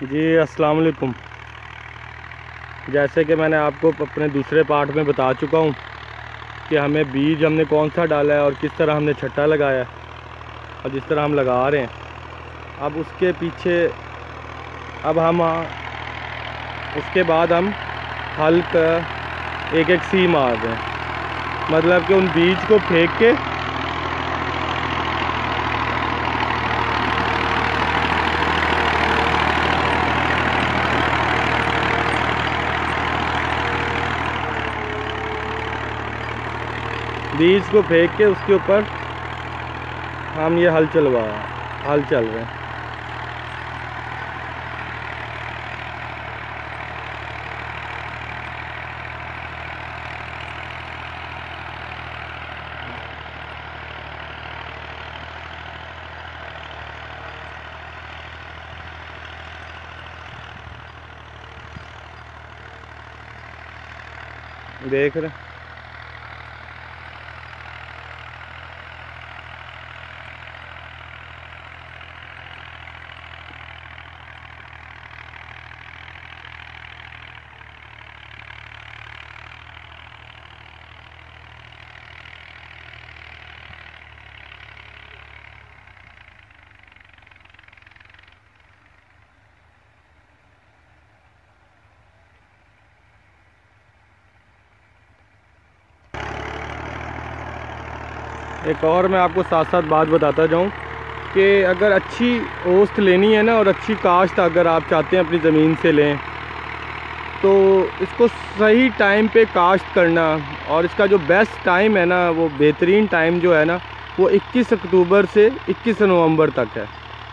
जी, अस्सलाम वालेकुम। जैसे कि मैंने आपको अपने दूसरे पार्ट में बता चुका हूँ कि हमें बीज हमने कौन सा डाला है और किस तरह हमने छट्टा लगाया है और जिस तरह हम लगा रहे हैं। अब उसके पीछे, अब हम, उसके बाद हम हल्का एक एक सी मार रहे हैं। मतलब कि उन बीज को फेंक के बीज को फेंक के उसके ऊपर हम ये हल चलवा, हल चल रहे हैं। देख रहे एक और मैं आपको साथ साथ बात बताता जाऊँ कि अगर अच्छी ओस्त लेनी है ना और अच्छी काश्त अगर आप चाहते हैं अपनी ज़मीन से लें तो इसको सही टाइम पे काश्त करना और इसका जो बेस्ट टाइम है ना, वो बेहतरीन टाइम जो है ना, वो 21 अक्टूबर से 21 नवंबर तक है।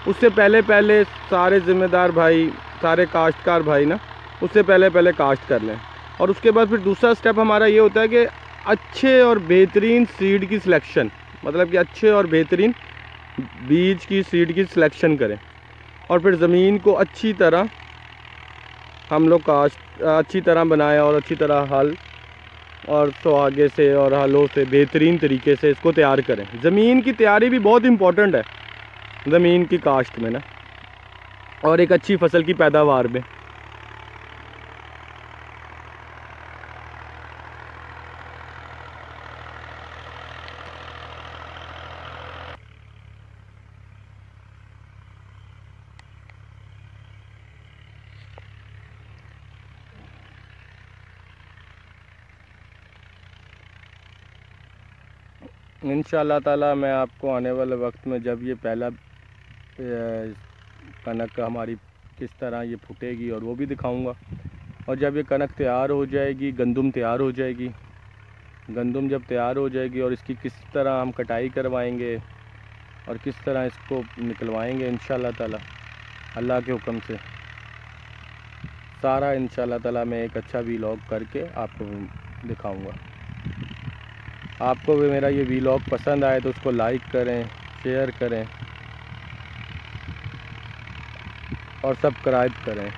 उससे पहले पहले सारे ज़िम्मेदार भाई, सारे काश्तकार भाई ना, उससे पहले पहले काश्त कर लें। और उसके बाद फिर दूसरा स्टेप हमारा ये होता है कि अच्छे और बेहतरीन सीड की सिलेक्शन मतलब कि अच्छे और बेहतरीन बीज की सीड की सिलेक्शन करें। और फिर ज़मीन को अच्छी तरह हम लोग काश अच्छी तरह बनाएँ और अच्छी तरह हल और सुहागे से और हलों से बेहतरीन तरीके से इसको तैयार करें। ज़मीन की तैयारी भी बहुत इम्पोर्टेंट है, ज़मीन की काश्त में ना। और एक अच्छी फ़सल की पैदावार में। इन ताला मैं आपको आने वाले वक्त में जब ये पहला कनक हमारी किस तरह ये फूटेगी और वो भी दिखाऊँगा। और जब ये कनक तैयार हो जाएगी, गंदम तैयार हो जाएगी, गंदम जब तैयार हो जाएगी और इसकी किस तरह हम कटाई करवाएँगे और किस तरह इसको निकलवाएँगे इन ताला, अल्लाह के हुक्म से। सारा इन ताला मैं एक अच्छा वीलॉग करके आपको दिखाऊँगा। आपको भी मेरा ये वीलॉग पसंद आए तो उसको लाइक करें शेयर करें और सब्सक्राइब करें।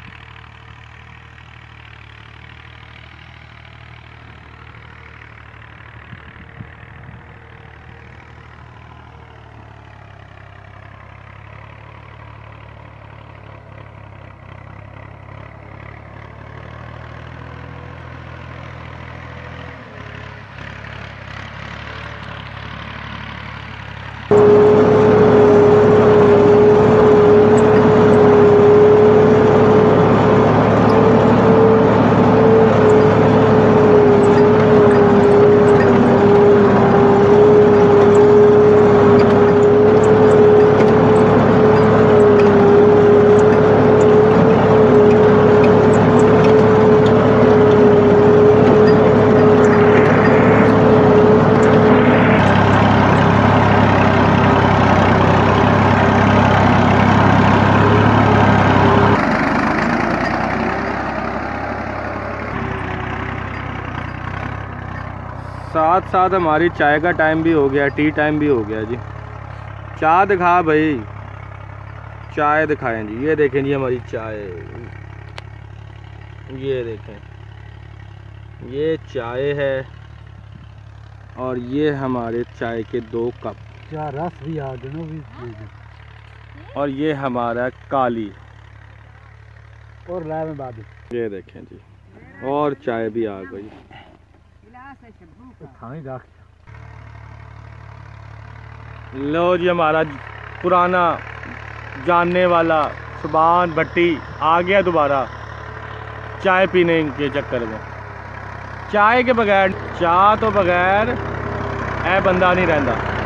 साथ साथ हमारी चाय का टाइम भी हो गया टी टाइम भी हो गया जी। चाय दिखा भाई। चाय दिखाएँ जी ये देखें जी हमारी चाय। ये देखें। ये चाय है और ये हमारे चाय के दो कप। चार रस भी आ भी और ये हमारा काली। और में बाद ये देखें जी और चाय भी आ गई। लो जी हमारा पुराना जानने वाला सुबान भट्टी आ गया दोबारा। चाय पीने के चक्कर में। चाय के बगैर चाय तो बगैर ए बंदा नहीं रहता